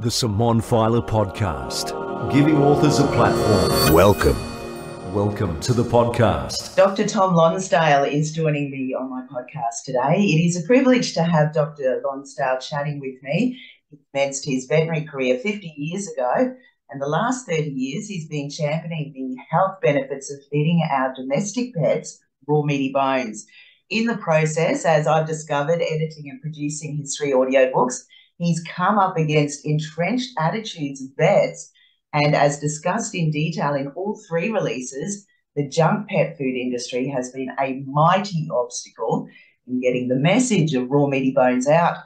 the Simone Feiler Podcast, giving authors a platform. Welcome. Welcome to the podcast. Dr. Tom Lonsdale is joining me on my podcast today. It is a privilege to have Dr. Lonsdale chatting with me. He commenced his veterinary career 50 years ago, and the last 30 years he's been championing the health benefits of feeding our domestic pets raw meaty bones. In the process, as I've discovered, editing and producing his three audiobooks, he's come up against entrenched attitudes of vets. And as discussed in detail in all three releases, the junk pet food industry has been a mighty obstacle in getting the message of raw meaty bones out.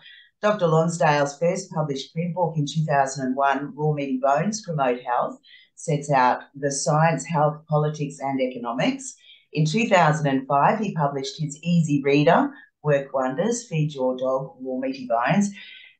Dr. Lonsdale's first published print book in 2001, Raw Meaty Bones Promote Health, sets out the science, health, politics, and economics. In 2005, he published his easy reader, Work Wonders, Feed Your Dog Raw Meaty Bones.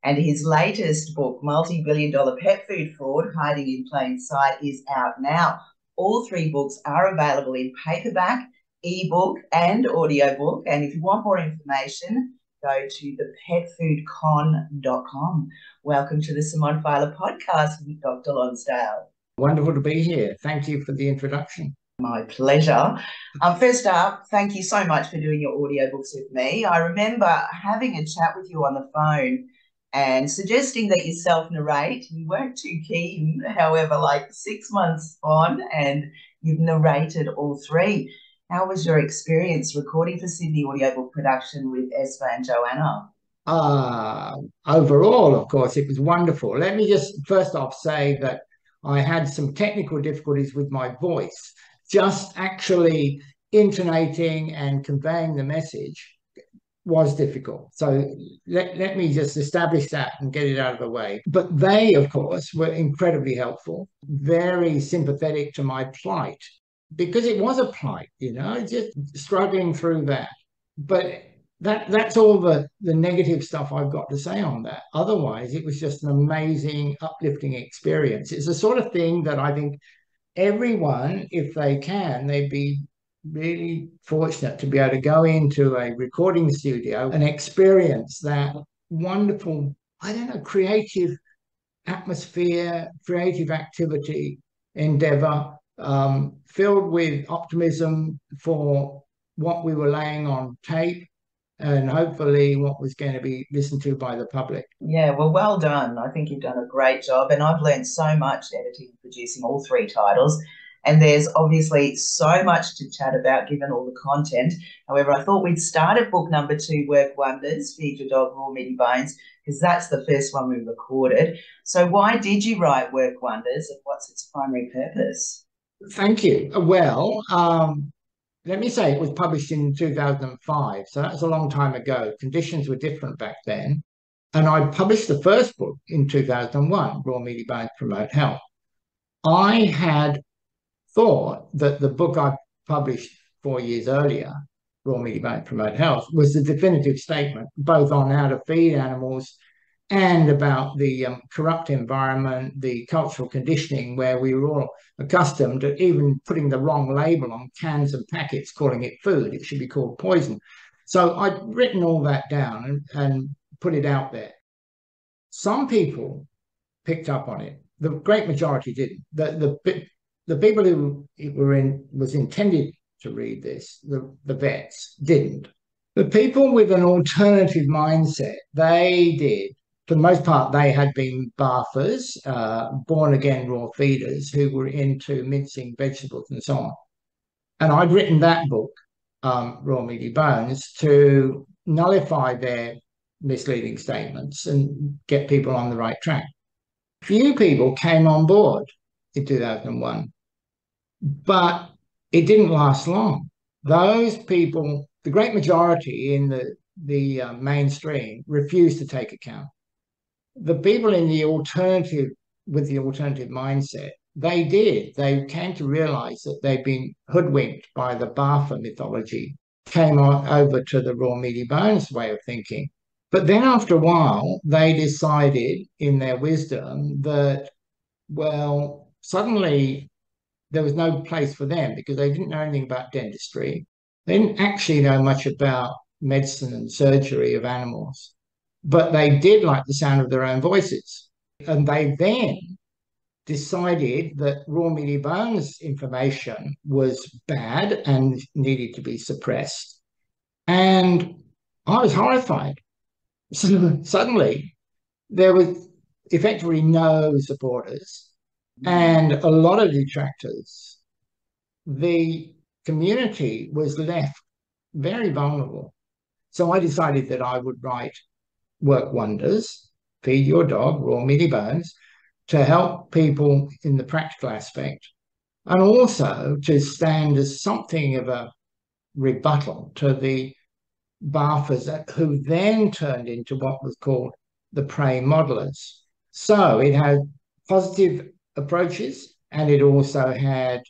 And his latest book, Multi Billion Dollar Pet Food Fraud Hiding in Plain Sight, is out now. All three books are available in paperback, ebook, and audiobook. And if you want more information, go to thepetfoodcon.com. Welcome to the Simone Feiler podcast with Dr. Lonsdale. Wonderful to be here. Thank you for the introduction. My pleasure. Um, first up, thank you so much for doing your audiobooks with me. I remember having a chat with you on the phone and suggesting that you self narrate. You weren't too keen, however, like six months on, and you've narrated all three. How was your experience recording for Sydney Audiobook Production with Espa and Joanna? Uh, overall, of course, it was wonderful. Let me just first off say that I had some technical difficulties with my voice just actually intonating and conveying the message was difficult. So let, let me just establish that and get it out of the way. But they, of course, were incredibly helpful, very sympathetic to my plight because it was a plight, you know, just struggling through that. But that that's all the, the negative stuff I've got to say on that. Otherwise, it was just an amazing, uplifting experience. It's the sort of thing that I think everyone, if they can, they'd be really fortunate to be able to go into a recording studio and experience that wonderful, I don't know, creative atmosphere, creative activity, endeavor, um, filled with optimism for what we were laying on tape and hopefully what was going to be listened to by the public. Yeah, well, well done. I think you've done a great job, and I've learned so much editing and producing all three titles. And there's obviously so much to chat about given all the content. However, I thought we'd start at book number two, Work Wonders, Feed Your Dog Raw Meaty Bones, because that's the first one we recorded. So, why did you write Work Wonders and what's its primary purpose? Thank you. Well, um, let me say it was published in 2005, so that's a long time ago. Conditions were different back then. And I published the first book in 2001, Raw Meaty Bones Promote Health. I had thought that the book I published four years earlier, Raw Meaty Bones Promote Health, was the definitive statement, both on how to feed animals and about the um, corrupt environment, the cultural conditioning, where we were all accustomed to even putting the wrong label on cans and packets, calling it food. It should be called poison. So I'd written all that down and, and put it out there. Some people picked up on it. The great majority didn't. The the the people who were in was intended to read this, the, the vets, didn't. The people with an alternative mindset, they did for the most part, they had been BARFers, uh, born again raw feeders who were into mincing vegetables and so on. And I'd written that book, um, Raw Meaty Bones, to nullify their misleading statements and get people on the right track. Few people came on board in 2001, but it didn't last long. Those people, the great majority in the, the uh, mainstream, refused to take account. The people in the alternative with the alternative mindset they did. They came to realize that they'd been hoodwinked by the BARFer mythology came on over to the raw meaty bones way of thinking. But then after a while they decided in their wisdom that well suddenly there was no place for them because they didn't know anything about dentistry they didn't actually know much about medicine and surgery of animals but they did like the sound of their own voices. And they then decided that raw meaty bones information was bad and needed to be suppressed. And I was horrified. Suddenly there was effectively no supporters and a lot of detractors. The community was left very vulnerable. So I decided that I would write Work Wonders, Feed Your Dog, Raw Meaty Bones, to help people in the practical aspect and also to stand as something of a rebuttal to the BARFers who then turned into what was called the prey modelers. So it had positive approaches and it also had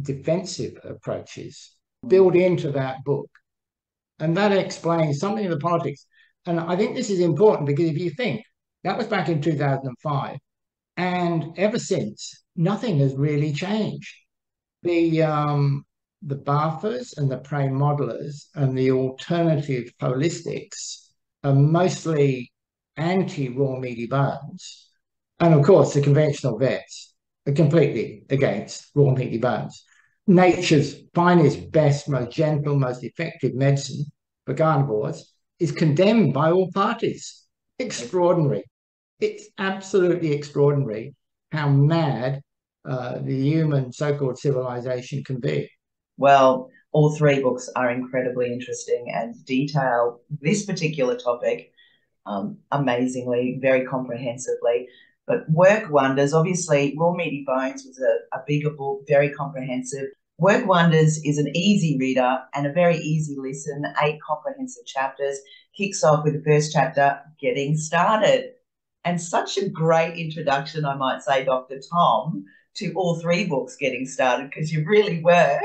defensive approaches built into that book. And that explains something of the politics. And I think this is important because if you think that was back in 2005, and ever since, nothing has really changed. The um, the BARFers and the prey modelers and the alternative holistics are mostly anti-raw meaty bones. And of course, the conventional vets are completely against raw meaty bones. Nature's finest, best, most gentle, most effective medicine for carnivores is condemned by all parties. Extraordinary. It's absolutely extraordinary how mad uh, the human so-called civilization can be. Well, all three books are incredibly interesting and detail this particular topic um, amazingly, very comprehensively. But Work Wonders, obviously, Raw Meaty Bones was a, a bigger book, very comprehensive. Work Wonders is an easy reader and a very easy listen, eight comprehensive chapters. Kicks off with the first chapter, Getting Started. And such a great introduction, I might say, Dr. Tom, to all three books getting started, because you really were.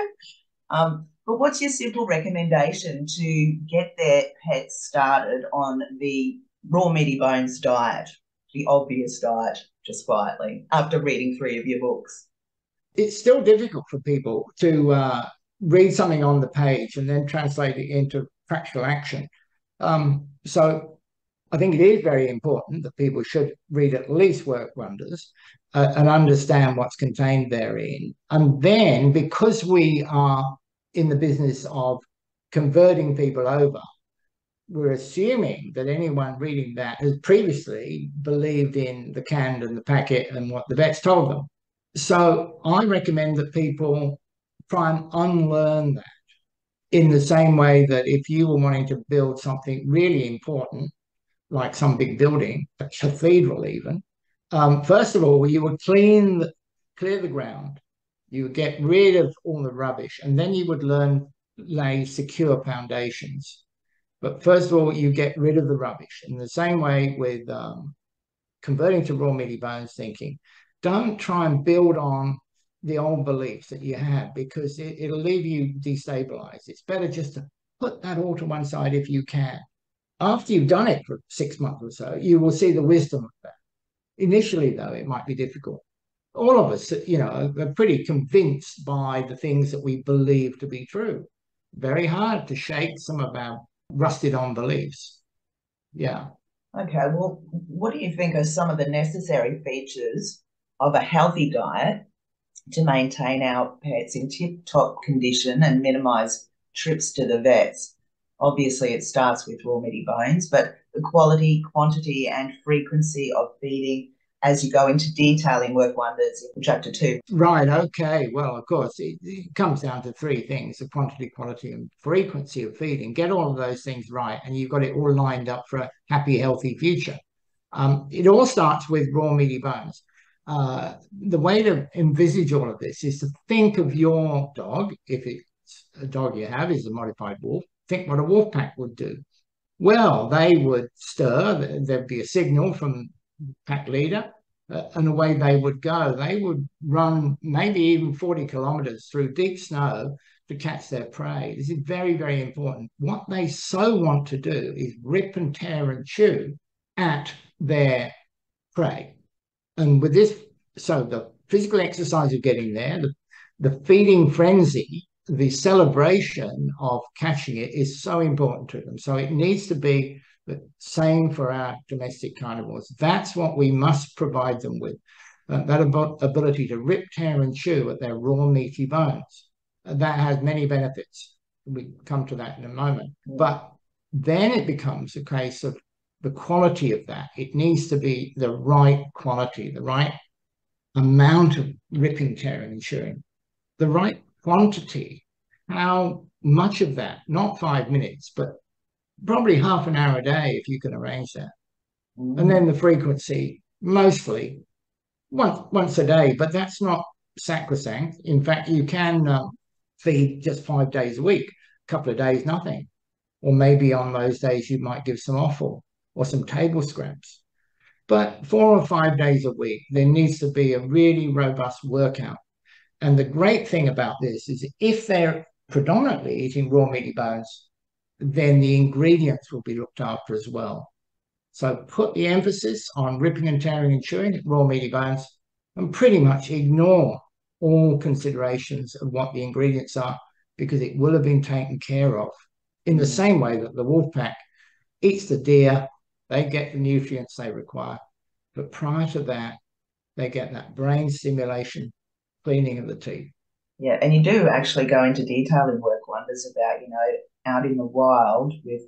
Um, but what's your simple recommendation to get their pets started on the raw meaty bones diet, the obvious diet, just quietly, after reading three of your books? It's still difficult for people to uh, read something on the page and then translate it into practical action. Um, so I think it is very important that people should read at least Work Wonders uh, and understand what's contained therein. And then, because we are in the business of converting people over, we're assuming that anyone reading that has previously believed in the canned and the packet and what the vets told them. So I recommend that people try and unlearn that in the same way that if you were wanting to build something really important, like some big building, a cathedral even, um, first of all, you would clean, the, clear the ground, you would get rid of all the rubbish, and then you would learn lay secure foundations. But first of all, you get rid of the rubbish. In the same way with um, converting to raw meaty bones thinking, don't try and build on the old beliefs that you have because it, will leave you destabilized. It's better just to put that all to one side if you can. After you've done it for six months or so, you will see the wisdom of that. Initially, though, it might be difficult. All of us, you know, are pretty convinced by the things that we believe to be true. Very hard to shake some of our rusted on beliefs. Yeah. Okay. Well, what do you think are some of the necessary features of a healthy diet to maintain our pets in tip top condition and minimize trips to the vets? Obviously, it starts with raw meaty bones, but the quality, quantity, and frequency of feeding as you go into detailing work wonders in chapter two. Right. Okay. Well, of course, it, it, comes down to three things the quantity, quality, and frequency of feeding. Get all of those things right, and you've got it all lined up for a happy, healthy future. Um, it all starts with raw meaty bones. Uh, the way to envisage all of this is to think of your dog, if it's a dog you have is a modified wolf, think what a wolf pack would do. Well, they would stir, there'd be a signal from pack leader, uh, and away they would go. They would run maybe even 40 kilometers through deep snow to catch their prey. This is very, very important. What they so want to do is rip and tear and chew at their prey. And with this, so the physical exercise of getting there, the, the feeding frenzy, the celebration of catching it is so important to them. So it needs to be same for our domestic carnivores. That's what we must provide them with. Uh, that ab- ability to rip, tear, and chew at their raw, meaty bones. Uh, that has many benefits. We come to that in a moment. Mm. But then it becomes a case of the quality of that. It needs to be the right quality, the right amount of ripping, tearing, and chewing, the right quantity. How much of that? Not five minutes, but probably half an hour a day if you can arrange that. Mm. And then the frequency, mostly once once a day, but that's not sacrosanct. In fact, you can uh, feed just five days a week, a couple of days nothing, or maybe on those days you might give some offal or some table scraps. But four or five days a week, there needs to be a really robust workout. And the great thing about this is if they're predominantly eating raw meaty bones, then the ingredients will be looked after as well. So put the emphasis on ripping and tearing and chewing raw meaty bones and pretty much ignore all considerations of what the ingredients are because it will have been taken care of in the mm. same way that the wolf pack eats the deer, they get the nutrients they require. But prior to that, they get that brain stimulation, cleaning of the teeth. Yeah, and you do actually go into detail in Work Wonders about, you know, out in the wild with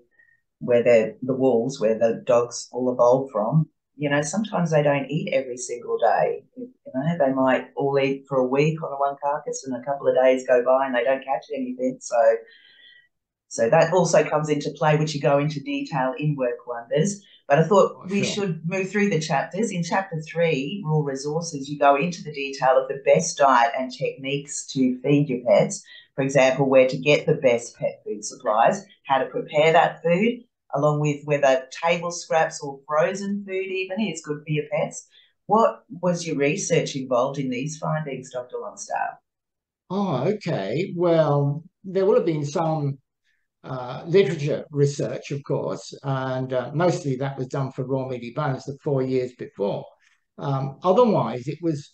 where they're the wolves, where the dogs all evolved from, you know, sometimes they don't eat every single day. You know, they might all eat for a week on one carcass and a couple of days go by and they don't catch anything. So so that also comes into play, which you go into detail in Work Wonders. But I thought oh, we sure. should move through the chapters. In chapter three, Raw Resources, you go into the detail of the best diet and techniques to feed your pets. For example, where to get the best pet food supplies, how to prepare that food, along with whether table scraps or frozen food even is good for your pets. What was your research involved in these findings, Dr. Lonsdale? Oh, okay. Well, there would have been some uh, literature research, of course, and uh, mostly that was done for raw meaty bones the four years before. Um, otherwise, it was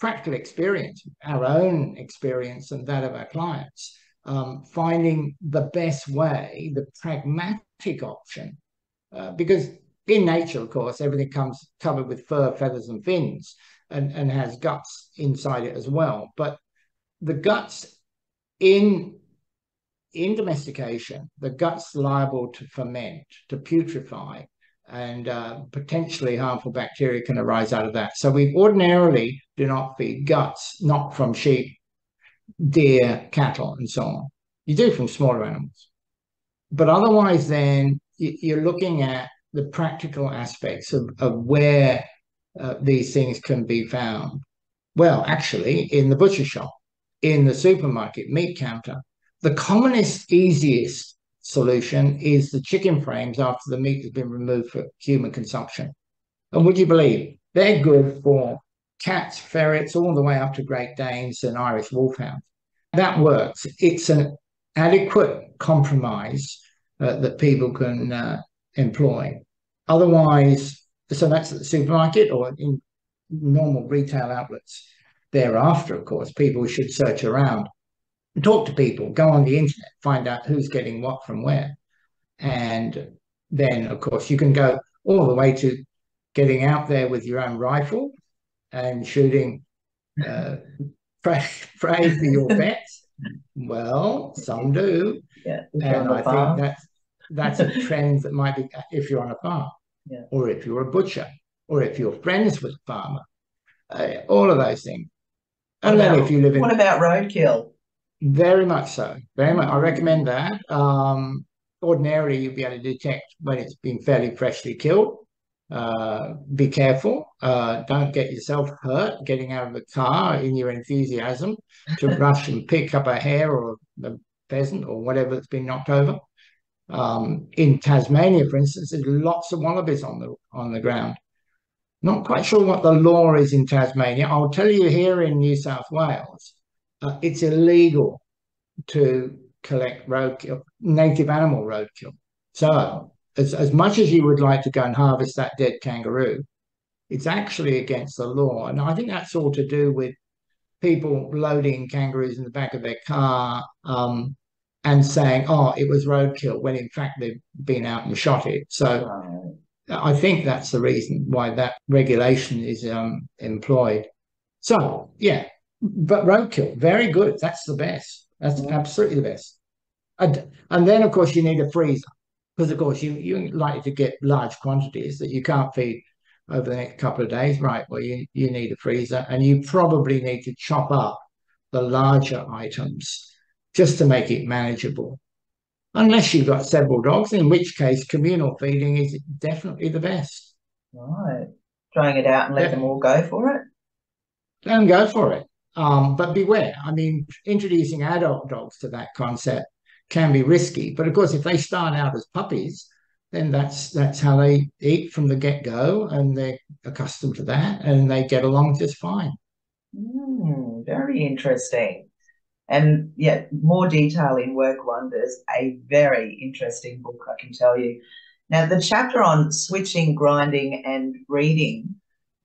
practical experience, our own experience and that of our clients, um, finding the best way, the pragmatic option. Uh, because in nature, of course, everything comes covered with fur, feathers, and fins and, and has guts inside it as well. But the guts in in domestication, the gut's liable to ferment, to putrefy, and uh, potentially harmful bacteria can arise out of that. So we ordinarily do not feed guts, not from sheep, deer, cattle, and so on. You do from smaller animals. But otherwise, then you're looking at the practical aspects of, of where uh, these things can be found. Well, actually, in the butcher shop, in the supermarket meat counter, the commonest, easiest solution is the chicken frames after the meat has been removed for human consumption. And would you believe they're good for cats, ferrets, all the way up to Great Danes and Irish Wolfhounds. That works. It's an adequate compromise uh, that people can uh, employ. Otherwise, so that's at the supermarket or in normal retail outlets. Thereafter, of course, people should search around talk to people, go on the internet, find out who's getting what from where. And then, of course, you can go all the way to getting out there with your own rifle and shooting uh, prey, prey for your pets. Well, some do. Yeah, and I farm. think that's, that's a trend that might be if you're on a farm, yeah. or if you're a butcher, or if you're friends with a farmer, uh, all of those things. And then if you live in. What about roadkill? Very much so. Very much. I recommend that. Um, ordinarily, you'll be able to detect when it's been fairly freshly killed. Uh, be careful. Uh, don't get yourself hurt getting out of the car in your enthusiasm to rush and pick up a hare or a pheasant or whatever that's been knocked over. Um, in Tasmania, for instance, there's lots of wallabies on the on the ground. Not quite sure what the law is in Tasmania. I'll tell you here in New South Wales, uh, it's illegal to collect roadkill, native animal roadkill. So, as, as much as you would like to go and harvest that dead kangaroo, it's actually against the law. And I think that's all to do with people loading kangaroos in the back of their car, um, and saying, oh, it was roadkill, when in fact they've been out and shot it. So I think that's the reason why that regulation is um, employed. So, yeah, but roadkill, very good. That's the best. That's absolutely the best. And, and then, of course, you need a freezer because, of course, you, you're likely to get large quantities that you can't feed over the next couple of days. Right. Well, you, you need a freezer and you probably need to chop up the larger items just to make it manageable. Unless you've got several dogs, in which case communal feeding is definitely the best. Right. Trying it out and let yeah. them all go for it? Let them go for it. Um, but beware. I mean, introducing adult dogs to that concept can be risky. But of course, if they start out as puppies, then that's that's how they eat from the get go, and they're accustomed to that, and they get along just fine. Mm, very interesting. And yeah, more detail in Work Wonders, a very interesting book, I can tell you. Now, the chapter on switching, grinding, and breeding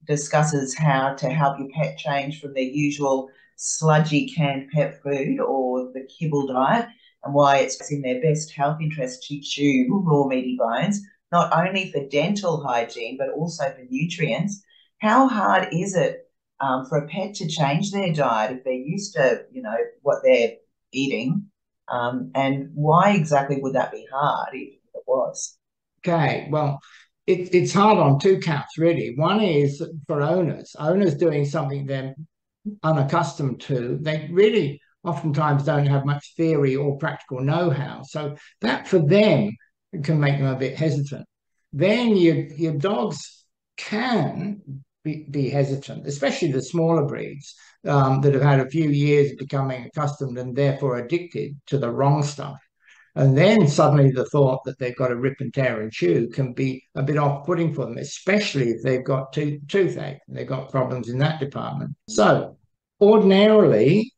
discusses how to help your pet change from their usual sludgy canned pet food or the kibble diet and why it's in their best health interest to chew raw meaty bones, not only for dental hygiene, but also for nutrients. How hard is it um, for a pet to change their diet if they're used to, you know, what they're eating? Um, and why exactly would that be hard if it was? Okay, well, it, it's hard on two counts, really. One is for owners, owners doing something they're unaccustomed to. They really oftentimes don't have much theory or practical know-how. So that for them can make them a bit hesitant. Then your, your dogs can be, be hesitant, especially the smaller breeds um, that have had a few years of becoming accustomed and therefore addicted to the wrong stuff. And then suddenly the thought that they've got to rip and tear and chew can be a bit off putting for them, especially if they've got to- toothache. And they've got problems in that department. So, ordinarily,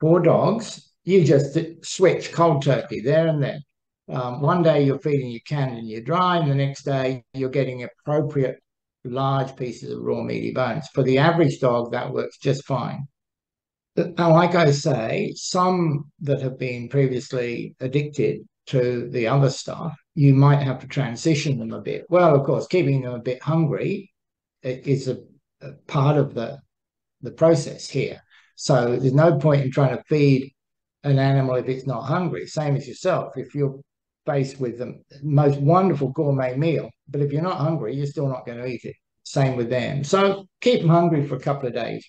for dogs, you just switch cold turkey there and then. Um, one day you're feeding your canned and your dry, and the next day you're getting appropriate large pieces of raw meaty bones. For the average dog, that works just fine. And like I say, some that have been previously addicted to the other stuff, you might have to transition them a bit. Well, of course, keeping them a bit hungry uh, is a, a part of the the process here. So there's no point in trying to feed an animal if it's not hungry. Same as yourself. If you're faced with the most wonderful gourmet meal, but if you're not hungry, you're still not going to eat it. Same with them. So keep them hungry for a couple of days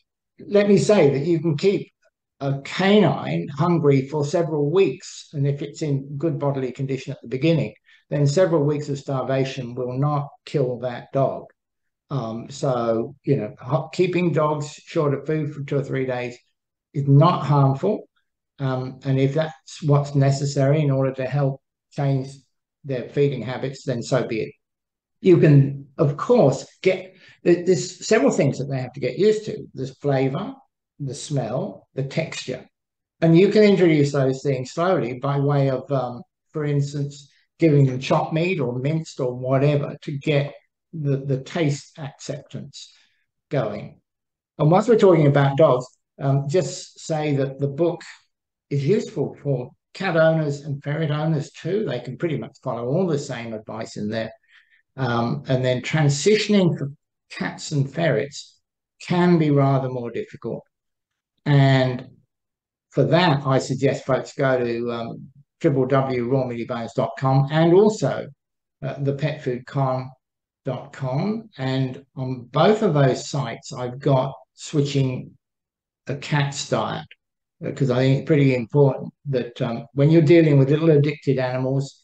let me say that you can keep a canine hungry for several weeks, and if it's in good bodily condition at the beginning, then several weeks of starvation will not kill that dog. Um, so, you know, keeping dogs short of food for two or three days is not harmful. Um, and if that's what's necessary in order to help change their feeding habits, then so be it. You can, of course, get there's several things that they have to get used to. There's flavor, the smell, the texture. And you can introduce those things slowly by way of, um, for instance, giving them chopped meat or minced or whatever to get the, the taste acceptance going. And once we're talking about dogs, um, just say that the book is useful for cat owners and ferret owners too. They can pretty much follow all the same advice in there. Um, and then transitioning for cats and ferrets can be rather more difficult. And for that, I suggest folks go to um, www.rawmeatybones.com and also uh, thepetfoodcon.com. And on both of those sites, I've got switching a cat's diet because I think it's pretty important that um, when you're dealing with little addicted animals,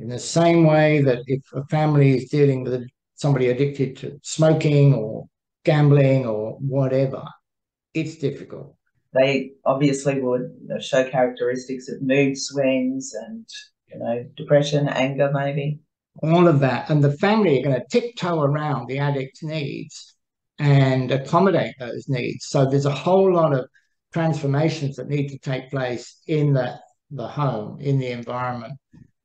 in the same way that if a family is dealing with somebody addicted to smoking or gambling or whatever, it's difficult. They obviously would show characteristics of mood swings and, you know, depression, anger, maybe. All of that. And the family are going to tiptoe around the addict's needs and accommodate those needs. So there's a whole lot of transformations that need to take place in the, the home, in the environment.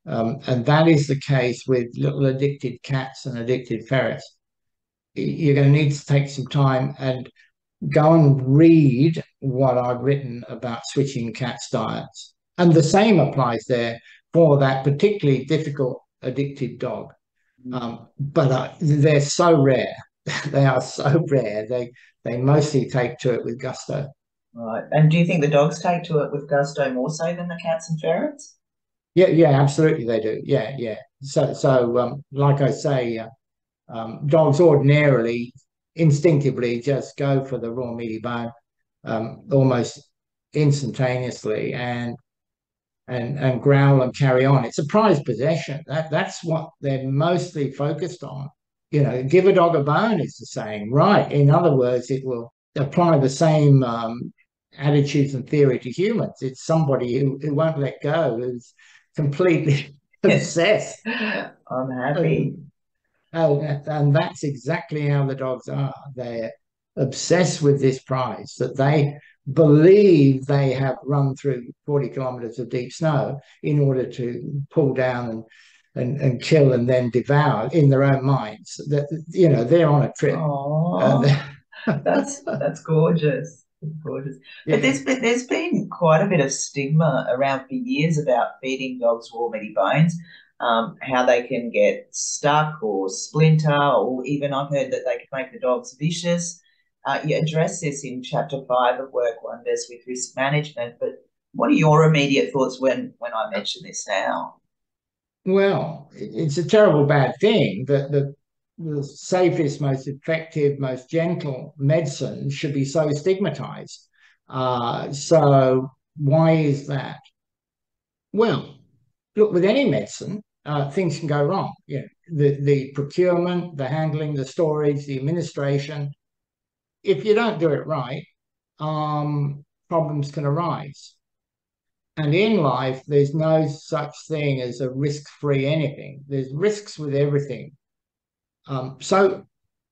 Um, and that is the case with little addicted cats and addicted ferrets. You're going to need to take some time and go and read what I've written about switching cats' diets And the same applies there for that particularly difficult addicted dog. Mm. Um, but uh, they're so rare. they are so rare. They they mostly take to it with gusto. Right. And do you think the dogs take to it with gusto more so than the cats and ferrets? Yeah, yeah, absolutely they do. Yeah, yeah. So, so um, like I say, uh, um, dogs ordinarily, instinctively, just go for the raw meaty bone um, almost instantaneously, and and and growl and carry on. It's a prized possession. That that's what they're mostly focused on. You know, give a dog a bone is the saying, right? In other words, it will apply the same um, attitudes and theory to humans. It's somebody who, who won't let go, who's completely obsessed. I'm happy. Oh, oh and that's exactly how the dogs are. They're obsessed with this prize that they believe they have run through 40 kilometers of deep snow in order to pull down and and, and kill and then devour in their own minds that you know they're on a trip that's that's gorgeous gorgeous yeah. but there's been there's been quite a bit of stigma around for years about feeding dogs raw meaty bones um, how they can get stuck or splinter or even i've heard that they can make the dogs vicious uh, you address this in chapter five of Work Wonders with risk management, but what are your immediate thoughts when when I mention this now? Well, it's a terrible bad thing that the the safest, most effective, most gentle medicine should be so stigmatized. Uh, so why is that? Well, look, with any medicine, uh, things can go wrong. Yeah, the the procurement, the handling, the storage, the administration, if you don't do it right, um, problems can arise. And in life, there's no such thing as a risk-free anything. There's risks with everything. Um, so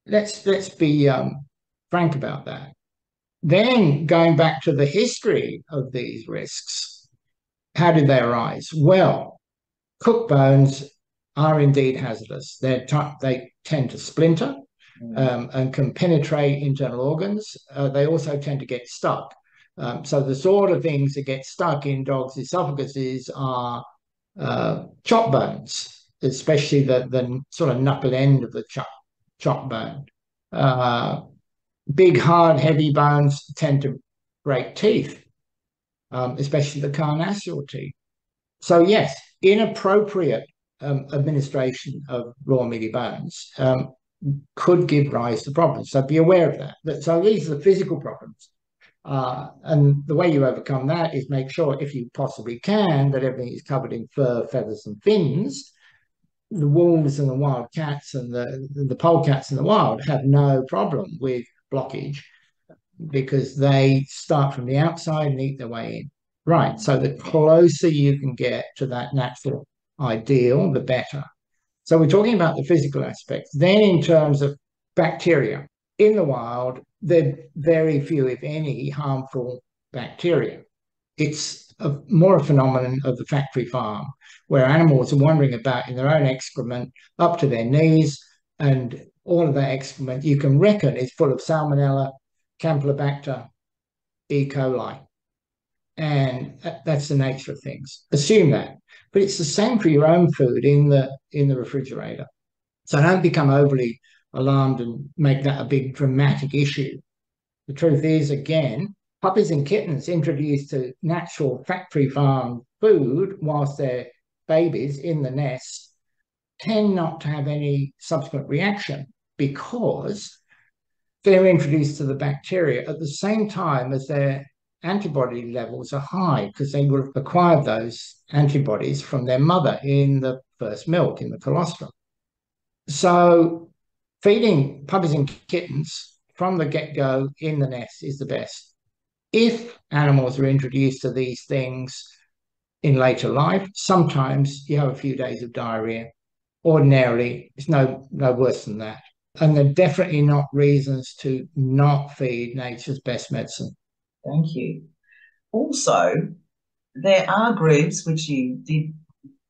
let's let's be um, frank about that. Then going back to the history of these risks, how did they arise? Well, cook bones are indeed hazardous. They they tend to splinter Mm. um, and can penetrate internal organs. Uh, they also tend to get stuck. Um, so the sort of things that get stuck in dogs' esophaguses are uh, chop bones, especially the, the sort of knuckle end of the chop, chop bone. Uh, big, hard, heavy bones tend to break teeth, um, especially the carnassial teeth. So yes, inappropriate um, administration of raw meaty bones um, could give rise to problems. So be aware of that. So these are the physical problems. Uh, and the way you overcome that is make sure, if you possibly can, that everything is covered in fur, feathers, and fins. The wolves and the wild cats and the the polecats in the wild have no problem with blockage because they start from the outside and eat their way in. Right. So the closer you can get to that natural ideal, the better. So we're talking about the physical aspects. Then, in terms of bacteria, in the wild, there are very few, if any, harmful bacteria. It's a, more a phenomenon of the factory farm, where animals are wandering about in their own excrement up to their knees, and all of that excrement you can reckon is full of salmonella, campylobacter, E. coli. And that's the nature of things. Assume that. But it's the same for your own food in the in the refrigerator. So don't become overly alarmed and make that a big dramatic issue. The truth is, again, puppies and kittens introduced to natural factory farm food whilst they're babies in the nest tend not to have any subsequent reaction because they're introduced to the bacteria at the same time as they're antibody levels are high because they would have acquired those antibodies from their mother in the first milk, in the colostrum. So feeding puppies and kittens from the get-go in the nest is the best. If animals are introduced to these things in later life, sometimes you have a few days of diarrhea. Ordinarily, it's no, no worse than that. And they're definitely not reasons to not feed nature's best medicine. Thank you. Also, there are groups which you did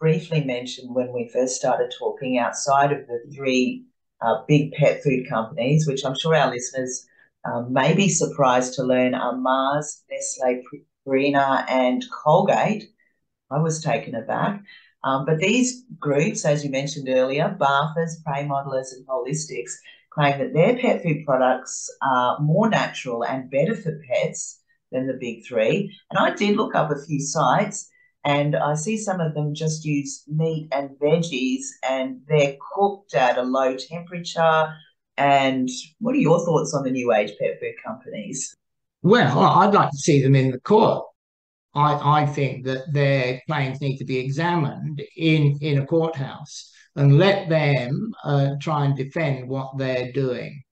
briefly mention when we first started talking outside of the three uh, big pet food companies, which I'm sure our listeners um, may be surprised to learn are Mars, Nestle, Purina, and Colgate. I was taken aback. Um, but these groups, as you mentioned earlier, BARFers, prey modelers, and holistics, claim that their pet food products are more natural and better for pets than the big three. And I did look up a few sites and I see some of them just use meat and veggies and they're cooked at a low temperature. And what are your thoughts on the new age pet food companies? Well, I'd like to see them in the court. I, I think that their claims need to be examined in, in a courthouse and let them uh, try and defend what they're doing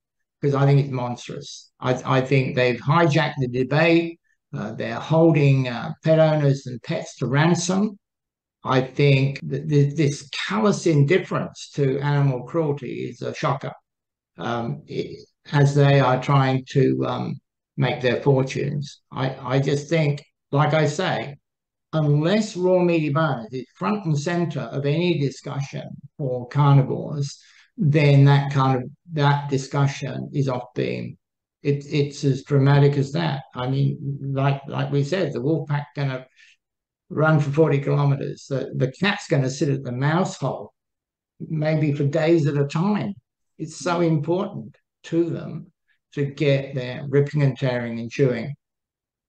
because I think it's monstrous. I, I think they've hijacked the debate. Uh, they're holding uh, pet owners and pets to ransom. I think that this callous indifference to animal cruelty is a shocker, um, as they are trying to um, make their fortunes. I, I just think, like I say, unless raw meaty bones is front and center of any discussion for carnivores, then that kind of that discussion is off beam it, it's as dramatic as that. I mean, like like we said, the wolf pack going to run for 40 kilometers. The, the cat's going to sit at the mouse hole, maybe for days at a time. It's so important to them to get there ripping and tearing and chewing.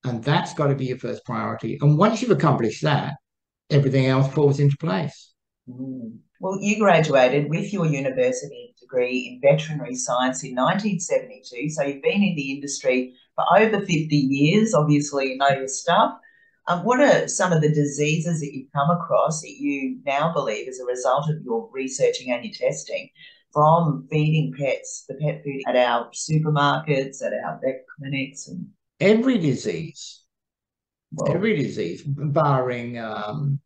And that's got to be your first priority. And once you've accomplished that, everything else falls into place. Mm. Well, you graduated with your university degree in veterinary science in 1972. So you've been in the industry for over 50 years. Obviously, you know your stuff. Um, what are some of the diseases that you've come across that you now believe as a result of your researching and your testing from feeding pets, the pet food at our supermarkets, at our vet clinics? and Every disease, well, every disease, barring um,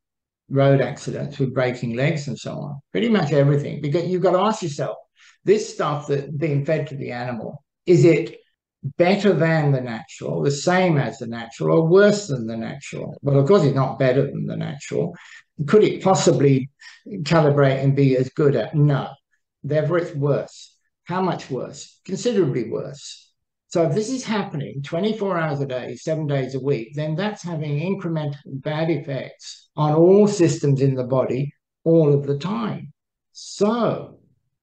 road accidents with breaking legs and so on. Pretty much everything. Because you've got to ask yourself, this stuff that's being fed to the animal, is it better than the natural, the same as the natural, or worse than the natural? Well, of course, it's not better than the natural. Could it possibly calibrate and be as good at? No. It's worse. How much worse? Considerably worse. So if this is happening 24 hours a day, seven days a week, then that's having incremental bad effects on all systems in the body all of the time. So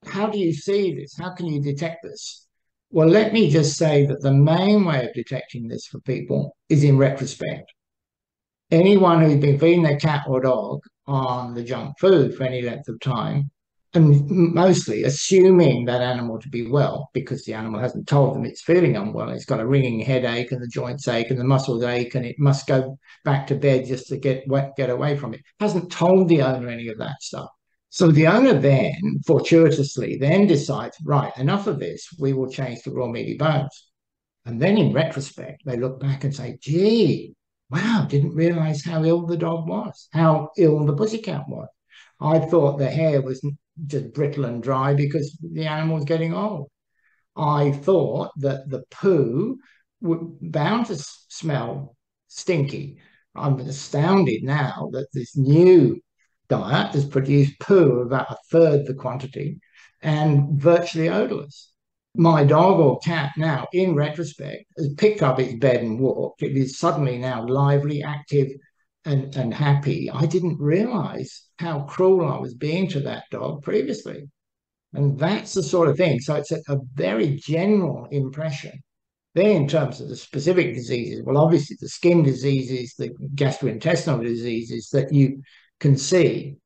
how do you see this? How can you detect this? Well, let me just say that the main way of detecting this for people is in retrospect. Anyone who's been feeding their cat or dog on the junk food for any length of time and mostly assuming that animal to be well because the animal hasn't told them it's feeling unwell. It's got a ringing headache and the joints ache and the muscles ache and it must go back to bed just to get get away from it. Hasn't told the owner any of that stuff. So the owner then, fortuitously, then decides, right, enough of this. We will change the raw meaty bones. And then in retrospect, they look back and say, gee, wow, didn't realize how ill the dog was, how ill the pussycat was. I thought the hair was just brittle and dry because the animal was getting old. I thought that the poo would bound to smell stinky. I'm astounded now that this new diet has produced poo about a third the quantity and virtually odorless. My dog or cat now, in retrospect, has picked up its bed and walked. It is suddenly now lively, active, and, and happy. I didn't realize how cruel I was being to that dog previously. And that's the sort of thing. So it's a, a very general impression. Then, in terms of the specific diseases, well, obviously the skin diseases, the gastrointestinal diseases that you can see.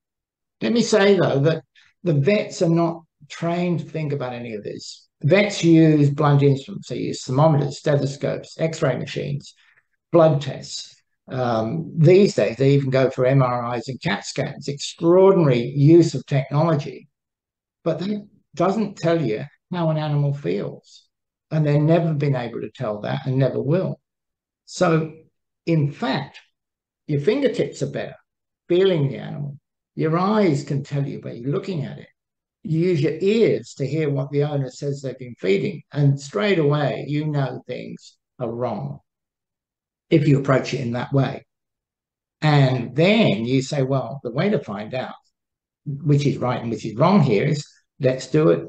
Let me say, though, that the vets are not trained to think about any of this. Vets use blunt instruments, they use thermometers, stethoscopes, x ray machines, blood tests. Um, these days, they even go for MRIs and CAT scans, extraordinary use of technology. But that doesn't tell you how an animal feels. And they've never been able to tell that and never will. So, in fact, your fingertips are better, feeling the animal. Your eyes can tell you by looking at it. You use your ears to hear what the owner says they've been feeding. And straight away, you know things are wrong if you approach it in that way. And then you say, well, the way to find out which is right and which is wrong here is let's do it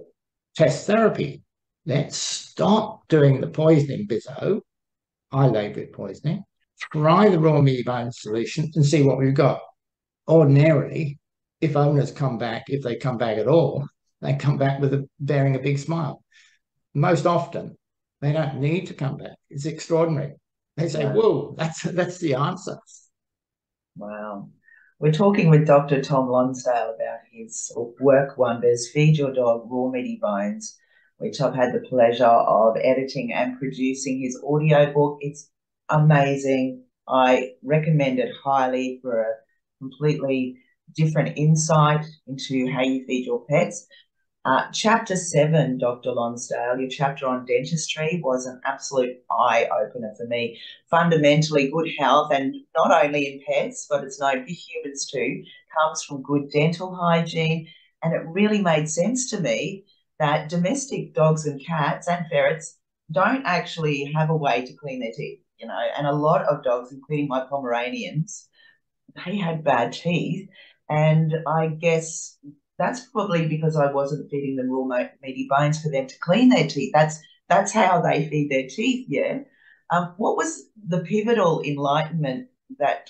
test therapy. Let's stop doing the poisoning bizo, eye label it poisoning, try the raw meaty bone solution and see what we've got. ordinarily, if owners come back, if they come back at all, they come back with a bearing a big smile. Most often, they don't need to come back. It's extraordinary. They say, "Whoa, that's that's the answer." Wow. We're talking with Dr. Tom Lonsdale about his work wonders, Feed Your Dog Raw Meaty Bones, which I've had the pleasure of editing and producing his audiobook. It's amazing. I recommend it highly for a completely different insight into how you feed your pets. Uh, chapter seven, Dr. Lonsdale, your chapter on dentistry was an absolute eye opener for me. Fundamentally, good health, and not only in pets, but it's known for humans too, comes from good dental hygiene. And it really made sense to me that domestic dogs and cats and ferrets don't actually have a way to clean their teeth, you know, and a lot of dogs, including my Pomeranians, they had bad teeth. And I guess that's probably because I wasn't feeding them raw meaty bones for them to clean their teeth. That's that's how they feed their teeth. Yeah. Um, what was the pivotal enlightenment that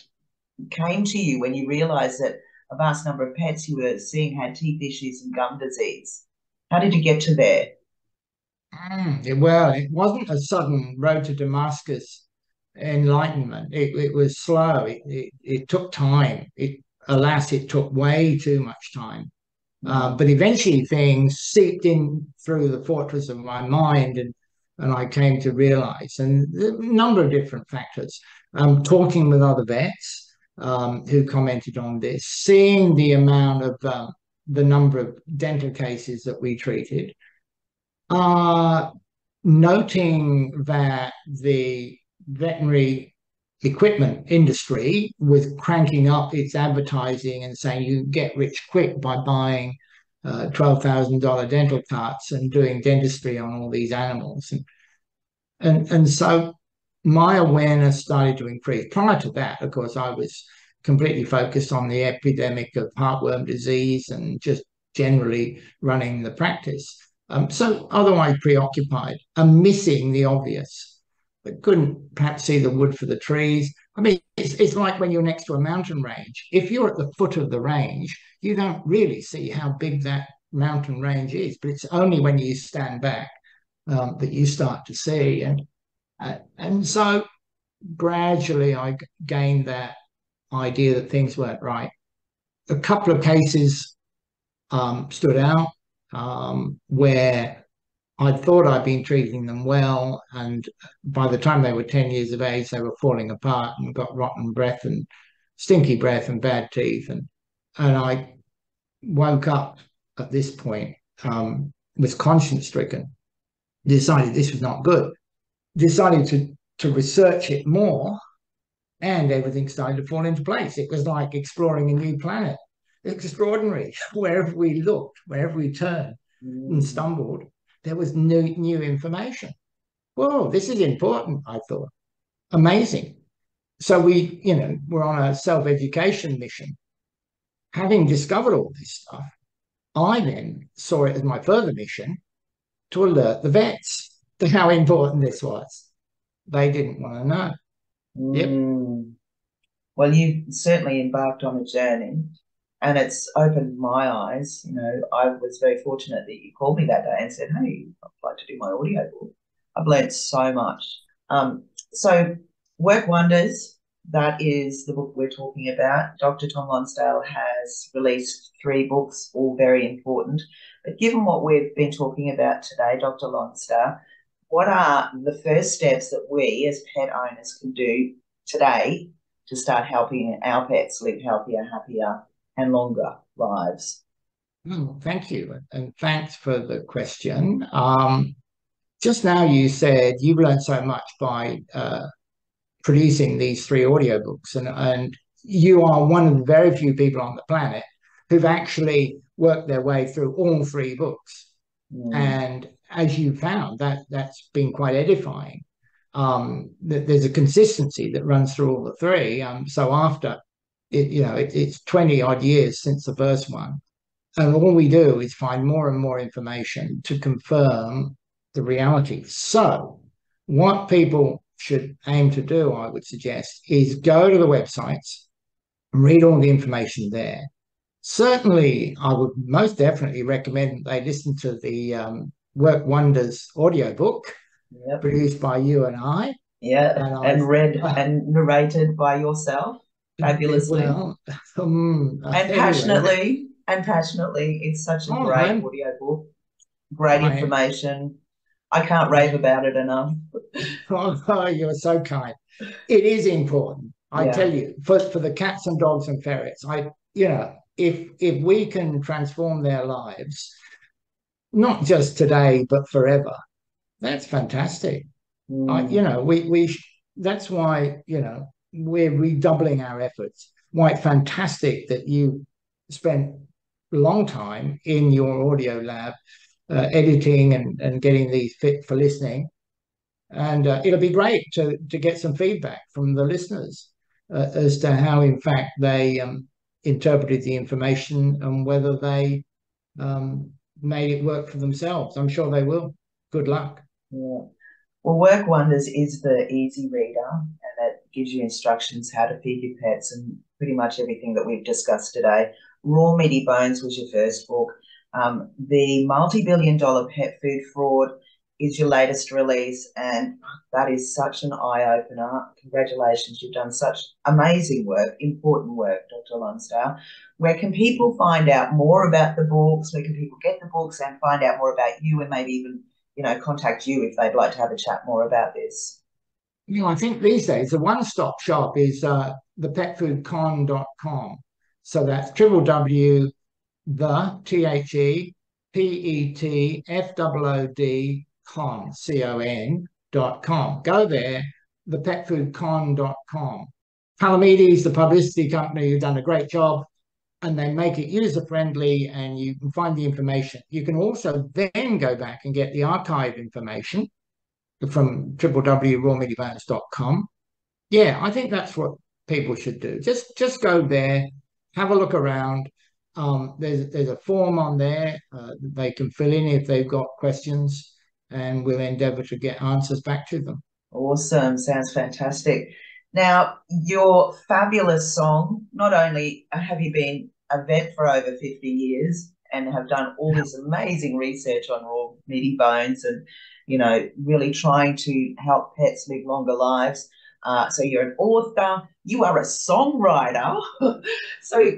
came to you when you realised that a vast number of pets you were seeing had teeth issues and gum disease? How did you get to there? Mm, well, it wasn't a sudden road to Damascus enlightenment. It, it was slow. It, it, it took time. It alas, it took way too much time. Uh, but eventually things seeped in through the fortress of my mind and and I came to realize and a number of different factors. Um, talking with other vets um, who commented on this, seeing the amount of uh, the number of dental cases that we treated, uh, noting that the veterinary equipment industry with cranking up its advertising and saying you get rich quick by buying uh, $12,000 dental carts and doing dentistry on all these animals. And, and, and so my awareness started to increase. Prior to that, of course, I was completely focused on the epidemic of heartworm disease and just generally running the practice. Um, so otherwise preoccupied and missing the obvious but couldn't perhaps see the wood for the trees. I mean, it's, it's like when you're next to a mountain range. If you're at the foot of the range, you don't really see how big that mountain range is, but it's only when you stand back um, that you start to see. And uh, and so gradually, I gained that idea that things weren't right. A couple of cases um, stood out um, where I thought I'd been treating them well, and by the time they were 10 years of age, they were falling apart and got rotten breath and stinky breath and bad teeth. And, and I woke up at this point, um, was conscience stricken, decided this was not good, decided to, to research it more, and everything started to fall into place. It was like exploring a new planet. Extraordinary. Wherever we looked, wherever we turned mm. and stumbled, there was new, new information. Whoa, this is important, I thought. Amazing. So we, you know, we're on a self-education mission. Having discovered all this stuff, I then saw it as my further mission to alert the vets to how important this was. They didn't want to know. Mm. Yep. Well, you certainly embarked on a journey and it's opened my eyes. You know, I was very fortunate that you called me that day and said, "Hey, I'd like to do my audio book." I've learned so much. Um, so, Work Wonders. That is the book we're talking about. Dr. Tom Lonsdale has released three books, all very important. But given what we've been talking about today, Dr. Lonsdale, what are the first steps that we as pet owners can do today to start helping our pets live healthier, happier, and longer lives? Oh, thank you. And thanks for the question. Um, just now you said you've learned so much by uh, producing these three audiobooks, and, and you are one of the very few people on the planet who've actually worked their way through all three books. Mm. And as you found, that that's been quite edifying. Um, that there's a consistency that runs through all the three. Um, so after it, you know, it, it's 20 odd years since the first one. And all we do is find more and more information to confirm the reality. So, what people should aim to do, I would suggest, is go to the websites, and read all the information there. Certainly, I would most definitely recommend they listen to the um, Work Wonders audiobook Yep. produced by you and I. Yeah. And I- And read and narrated by yourself fabulously. Well, um, and anyway, passionately. And passionately. It's such a Oh, great man. audiobook. Great Right. information. I can't rave about it enough. Oh, you're so kind. It is important. I Yeah. tell you, for for the cats and dogs and ferrets, I you know, if if we can transform their lives, not just today but forever, that's fantastic. I, Mm. you know, we we sh- that's why you know we're redoubling our efforts. Why it's fantastic that you spent a long time in your audio lab uh, editing and and getting these fit for listening, and uh, it'll be great to to get some feedback from the listeners uh, as to how, in fact, they um, interpreted the information and whether they um, made it work for themselves. I'm sure they will. Good luck. Yeah. Well, Work Wonders is the easy reader gives you instructions how to feed your pets and pretty much everything that we've discussed today. Raw Meaty Bones was your first book. Um, the multi billion dollar pet food fraud is your latest release, and that is such an eye opener. Congratulations, you've done such amazing work, important work, Dr. Lonsdale. Where can people find out more about the books? Where can people get the books and find out more about you and maybe even you know, contact you if they'd like to have a chat more about this. You know, I think these days the one-stop shop is uh, thepetfoodcon.com. So that's triple W, the T H E P E T F O O D con C O N dot com. Go there, thepetfoodcon.com. Palamedes, the publicity company, who've done a great job, and they make it user friendly and you can find the information. You can also then go back and get the archive information from www.rawmeatybones.com. Yeah, I think that's what people should do. Just just go there, have a look around. Um, there's there's a form on there uh, they can fill in if they've got questions, and we'll endeavour to get answers back to them. Awesome. Sounds fantastic. Now, your fabulous song, not only have you been a vet for over 50 years and have done all this amazing research on raw meaty bones and, you know, really trying to help pets live longer lives. Uh, so you're an author, you are a songwriter. so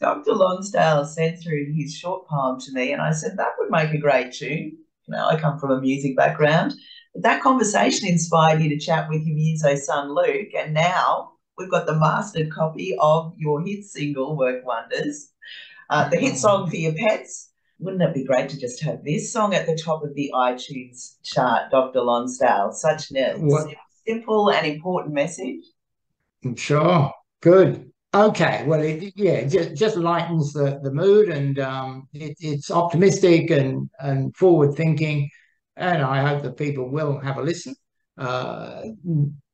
Dr. Lonsdale sent through his short poem to me, and I said that would make a great tune. You know, I come from a music background. But that conversation inspired you to chat with your muso son Luke, and now we've got the mastered copy of your hit single, Work Wonders, uh, the hit song for your pets. Wouldn't it be great to just have this song at the top of the iTunes chart, Dr. Lonsdale? Such a What- simple and important message. Sure, good. Okay, well, it, yeah, just, just lightens the, the mood and um, it, it's optimistic and, and forward thinking. And I hope that people will have a listen. Uh,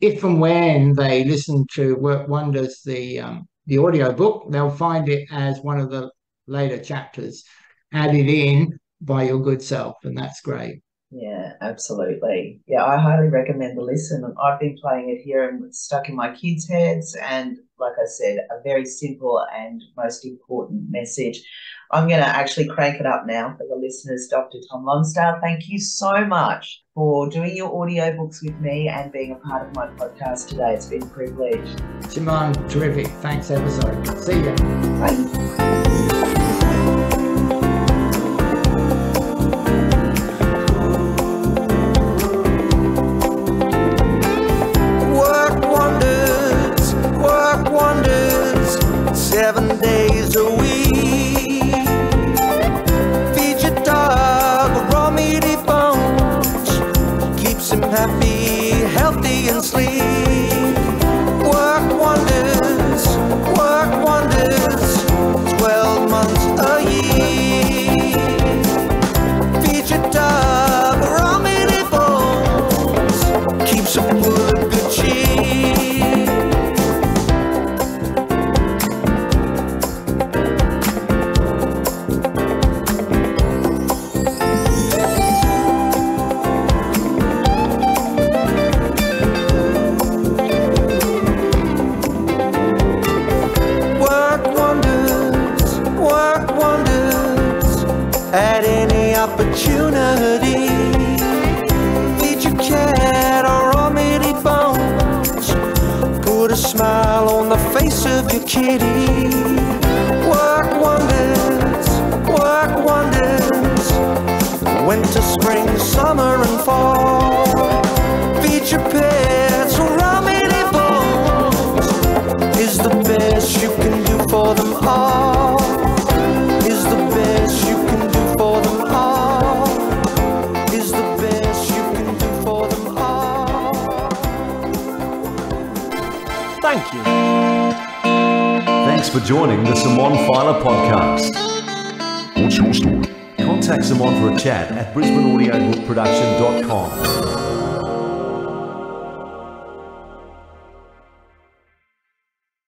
if and when they listen to Work Wonders, the, um, the audio book, they'll find it as one of the later chapters added in by your good self. And that's great. Yeah, absolutely. Yeah, I highly recommend the listen. I've been playing it here and it's stuck in my kids' heads. And like I said, a very simple and most important message. I'm going to actually crank it up now for the listeners. Dr. Tom Lonsdale, thank you so much for doing your audiobooks with me and being a part of my podcast today. It's been a privilege. Simone, terrific. Thanks ever so. See you. Bye.